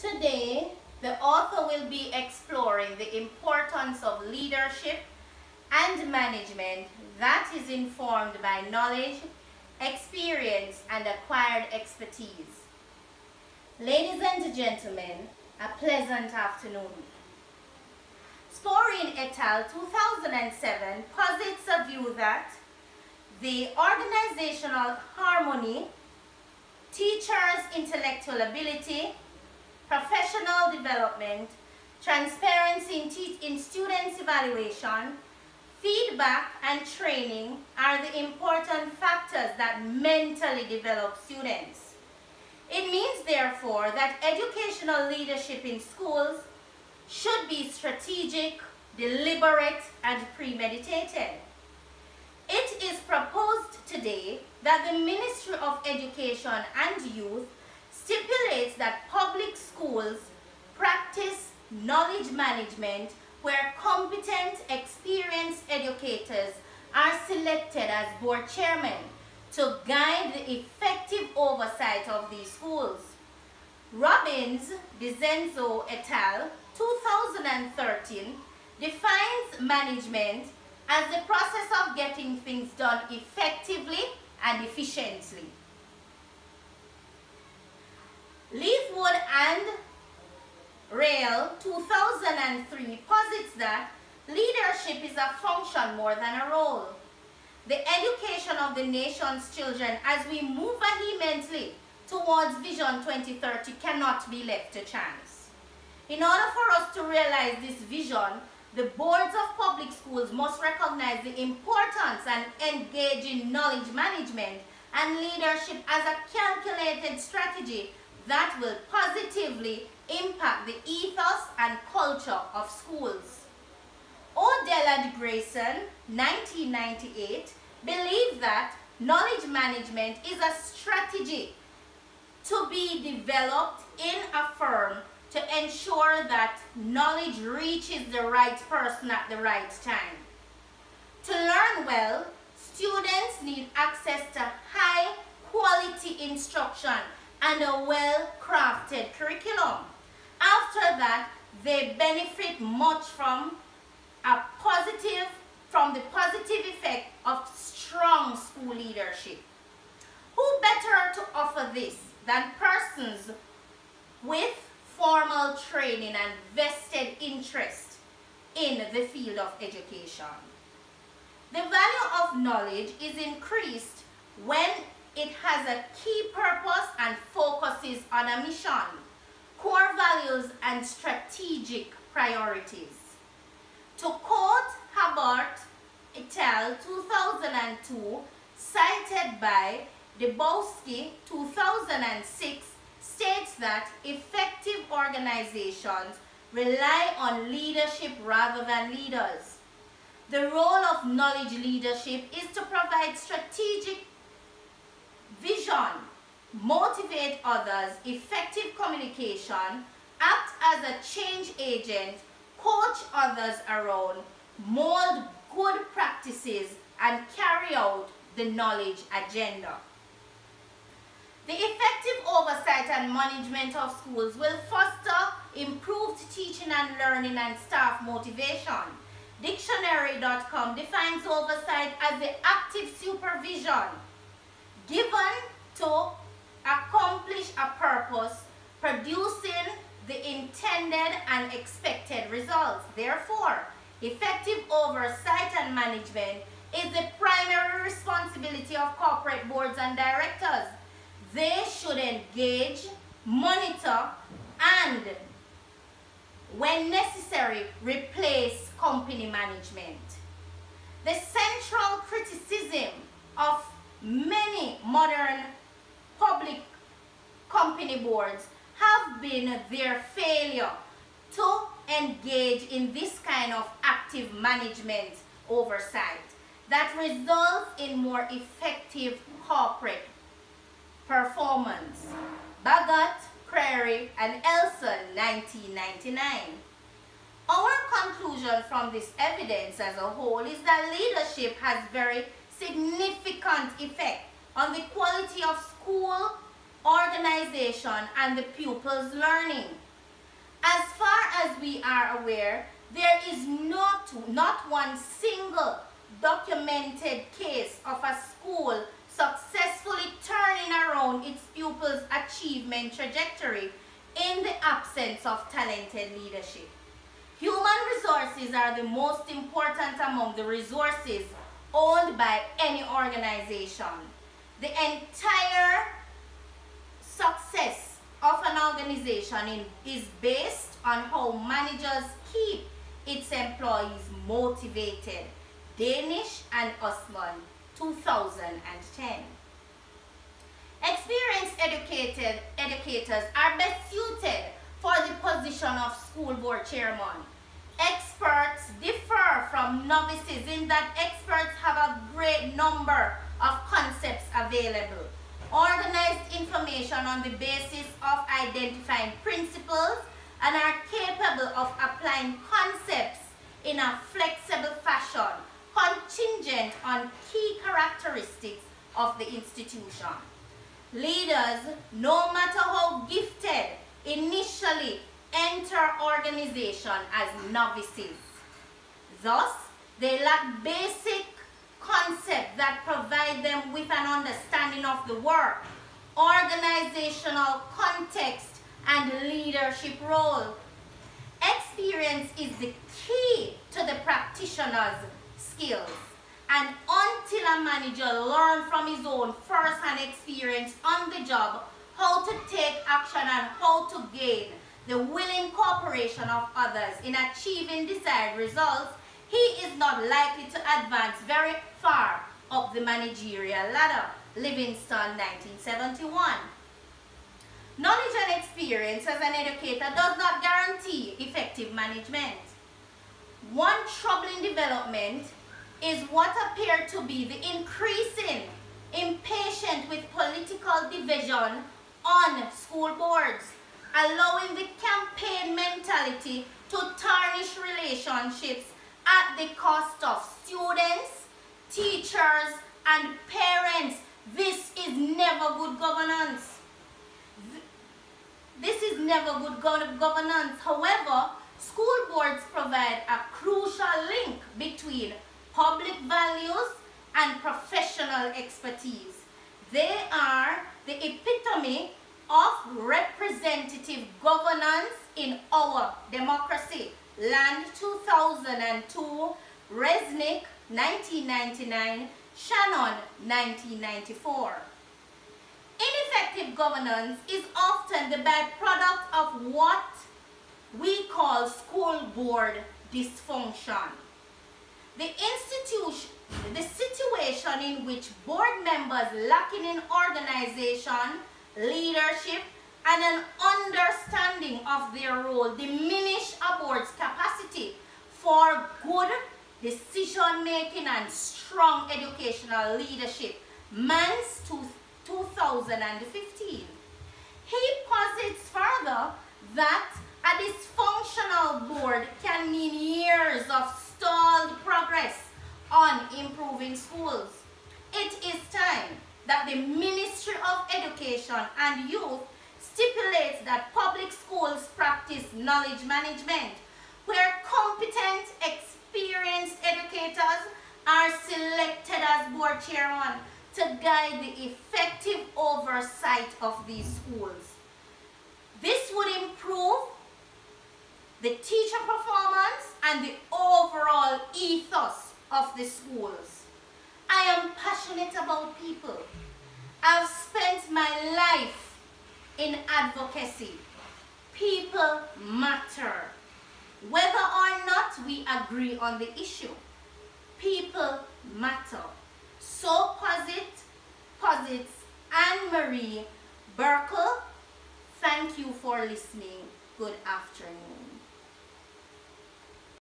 Today, the author will be exploring the importance of leadership and management that is informed by knowledge, experience, and acquired expertise. Ladies and gentlemen, a pleasant afternoon. Sporine et al. 2007 posits a view that the organizational harmony, teachers' intellectual ability, professional development, transparency in, in students' evaluation, feedback and training are the important factors that mentally develop students. It means, therefore, that educational leadership in schools should be strategic, deliberate, and premeditated. It is proposed today that the Ministry of Education and Youth stipulates that public schools practice knowledge management where competent, experienced educators are selected as board chairmen to guide the effective oversight of these schools. Robbins, DeCenzo et al. 2013 defines management as the process of getting things done effectively and efficiently. And Rail 2003 posits that leadership is a function more than a role. The education of the nation's children as we move vehemently towards Vision 2030 cannot be left to chance. In order for us to realize this vision, the boards of public schools must recognize the importance and engage in knowledge management and leadership as a calculated strategy that will positively impact the ethos and culture of schools. O'Dell and Grayson, 1998, believe that knowledge management is a strategy to be developed in a firm to ensure that knowledge reaches the right person at the right time. To learn well, students need access to high quality instruction and a well-crafted curriculum. After that, they benefit much from a positive, from the positive effect of strong school leadership. Who better to offer this than persons with formal training and vested interest in the field of education. The value of knowledge is increased when it has a key purpose and focuses on a mission, core values and strategic priorities. To quote Habart et 2002, cited by Debowski 2006, states that effective organizations rely on leadership rather than leaders. The role of knowledge leadership is to provide strategic vision, motivate others, effective communication, act as a change agent, coach others around, mold good practices, and carry out the knowledge agenda. The effective oversight and management of schools will foster improved teaching and learning and staff motivation. Dictionary.com defines oversight as the active supervision given to accomplish a purpose, producing the intended and expected results. Therefore, effective oversight and management is the primary responsibility of corporate boards and directors. They should engage, monitor, and when necessary, replace company management. The central criticism of many modern public company boards have been their failure to engage in this kind of active management oversight that results in more effective corporate performance. Bagot, Prairie, and Elson, 1999. Our conclusion from this evidence as a whole is that leadership has very significant effect on the quality of school, organization, and the pupils' learning. As far as we are aware, there is not, not one single documented case of a school successfully turning around its pupils' achievement trajectory in the absence of talented leadership. Human resources are the most important among the resources owned by any organization. The entire success of an organization in, is based on how managers keep its employees motivated. Danish and Usman, 2010. Experienced educated educators are best suited for the position of school board chairman. Experts differ from novices in that experts have a great number of concepts available. Organized information on the basis of identifying principles and are capable of applying concepts in a flexible fashion contingent on key characteristics of the institution. Leaders, no matter how gifted, initially enter organization as novices. Thus, they lack basic concepts that provide them with an understanding of the work, organizational context, and leadership role. Experience is the key to the practitioner's skills. And until a manager learns from his own first-hand experience on the job how to take action and how to gain the willing cooperation of others in achieving desired results, he is not likely to advance very far up the managerial ladder. Livingston, 1971. Knowledge and experience as an educator does not guarantee effective management. One troubling development is what appeared to be the increasing impatient with political division on school boards, allowing the campaign mentality to tarnish relationships at the cost of students, teachers, and parents. This is never good governance. This is never good governance. However, school boards provide a crucial link between public values and professional expertise. They are the epitome of representative governance in our democracy. Land 2002, Resnick 1999, Shannon 1994. Ineffective governance is often the byproduct of what we call school board dysfunction. The institution, the situation in which board members lacking in organization, leadership, and an understanding of their role diminish a board's capacity for good decision making and strong educational leadership. Mans 2015. He posits further that a dysfunctional board can mean years of stalled progress on improving schools. It is time that the Ministry of Education and Youth stipulates that public schools practice knowledge management, where competent, experienced educators are selected as board chairman to guide the effective oversight of these schools. This would improve the teacher performance and the overall ethos of the schools. I am passionate about people. I've spent my life in advocacy. People matter. Whether or not we agree on the issue, people matter. So posit, posits Anne-Marie Burkle. Thank you for listening. Good afternoon.